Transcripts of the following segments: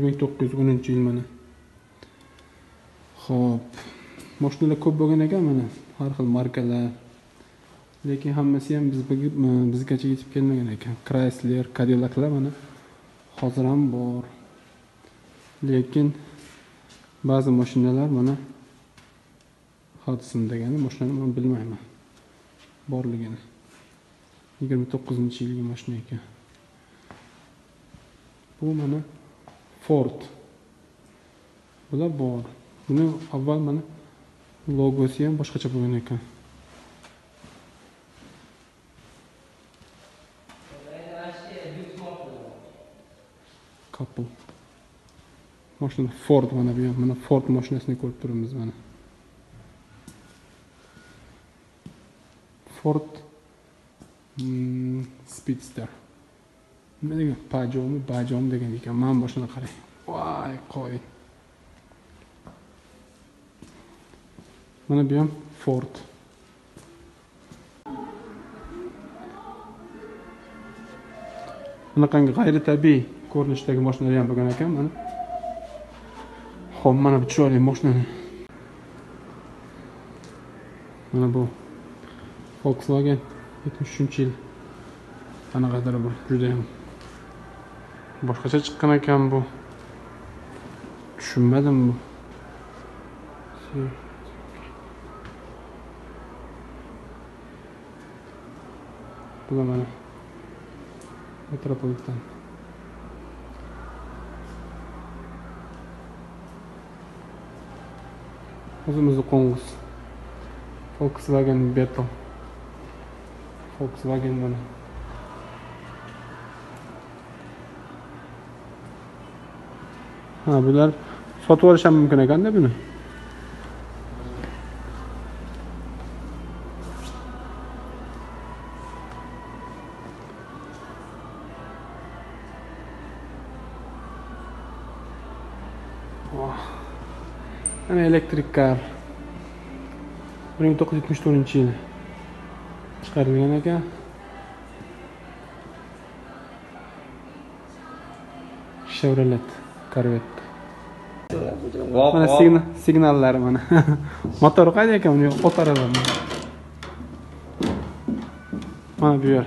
bir ming to'qqiz yuz o'ninchi yil mana. Ho'p mashinalar ko'p bo'lgan ekan mana har xil markalar. Lekin hammasi ham biz bizgacha yetib kelmagan ekan. Chrysler cadillaclar mana hozir ham bor. Lekin ba'zi mashinalar mana hudson degani mashinani man bilmayman. Borligini. Yigirma to'qqizinchi yilgi mashina ekan. Bu mana ford. Bular bor buni avval mana logosi ham boshqacha bo'lgan ekan. Couple. Mashina ford mana bu ham. Mana ford mashinasini ko'rib turibmiz mana. Ford mm, speedster. Nima degan? Pajomi bajom degan ekan. Mana bu shuni qarang. Voy qoy. Mana bu ham ford. Bunaqangi g'ayritabiiy ko'rinishdagi mashinalar ham bo'lgan ekan mana. Ho'p mana bu chiroyli mashinani mana bu volkswagen yetmish uchinchi yil qanaqadir bir judayam boshqacha chiqqan ekan bu. Tushunmadim bu. Bu mana metropolitan o'zimizni qo'ng'iz. Volkswagen beetle. Volkswagen mana. Ha bular sotib olish ham mumkin ekanda buni. Oh. Mana elektrik kar. Bir ming to'qqiz yuz yetmish to'rtinchi yil chiqarilgan ekan chevrolet corvette. Mana signal signallari mana. Motori qayda ekan? Uni ko'taraman mana bu yer.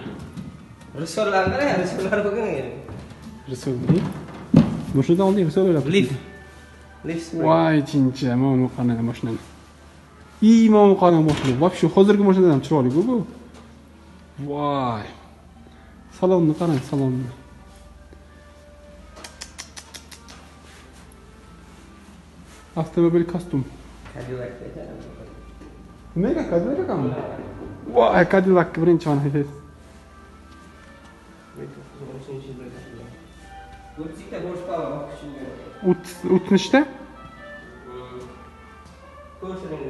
Risollarni risollar bo'lgan risol mashinadan oldin risol o'ylab Lift. Lift. voy jincha mana uni qanaqa mashinani и mana bu qanaqa mashina вообще hozirgi mashinadan ham chiroyli bu voy. Salonni qarang salonni mana o'ttizta horsepower bor kuchli. o'tmishda Ko'rsating.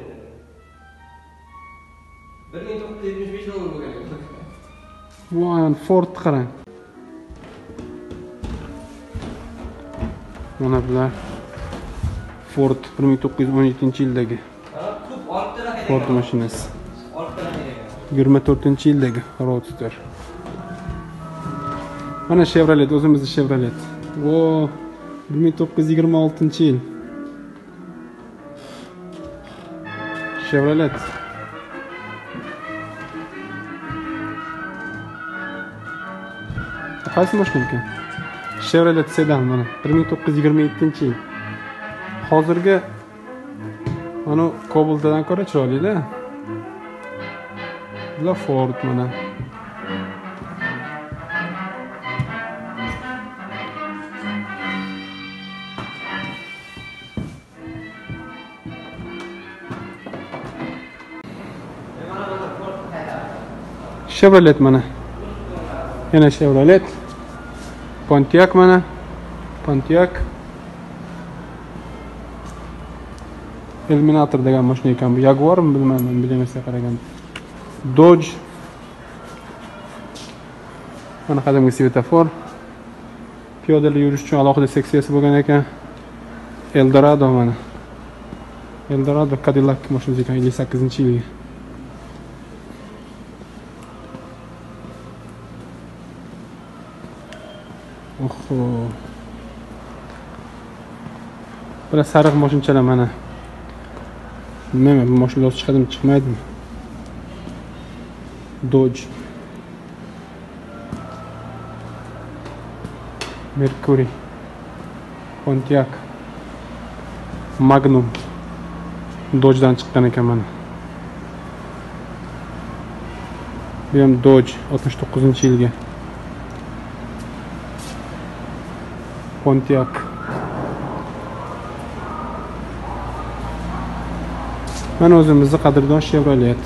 bir ming to'qqiz yuz yetmish besh dollar bo'lgan ekan. voy ford qarang mana bular ford bir ming to'qqiz yuz o'n yettinchi yildagi ford mashinasi. Yigirma to'rtinchi yildagi roadster mana chevrolet o'zimizni chevrolet. Vo bir ming to'qqiz yuz yigirma oltinchi yil. Chevrolet. Qaysi mashina ekan? Chevrolet sedan mana bir ming to'qqiz yuz yigirma yettinchi yil. Hozirgi mana kobaltadan ko'ra chiroylida. Bular ford mana. Chevrolet mana. Yana chevrolet. Pontiac mana. Pontiac. Eliminator degan mashina ekan bu. Jaguarmi bilmayman bilinmasiga qaraganda. Dodge. Mana qadimgi svetofor. Piyodalar yurish uchun alohida seksiyasi bo'lgan ekan. Eldorado mana. Eldorado Cadillac mashinasi ekan 58 yilgi. Oho. bular sariq moshinchalar mana. Bilmayman bu mashinalar o'zi chiqadimi chiqmaydimi doj merkuriy pontiak magnum dojdan chiqqan ekan mana bu ham doj 69 yilga pontiak mana o'zimizni qadrdon chevrolet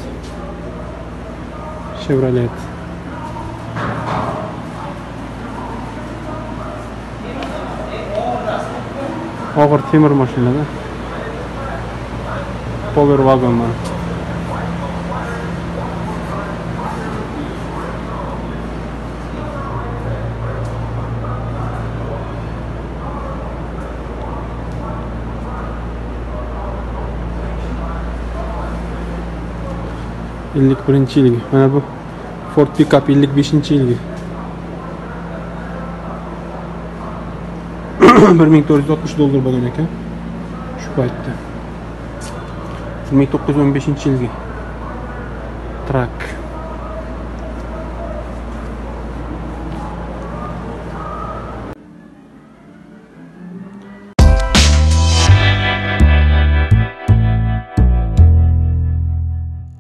chevrolet og'ir temir mashinada power wagon mana ellik birinchi yilgi mana bu ford pikap ellik beshinchi yilgi bir ming to'rt yuz oltmish dollar bo'lgan ekan shu paytda. bir ming to'qqiz yuz o'n beshinchi yilgi trak